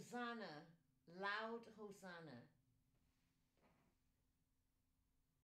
Hosanna, loud Hosanna.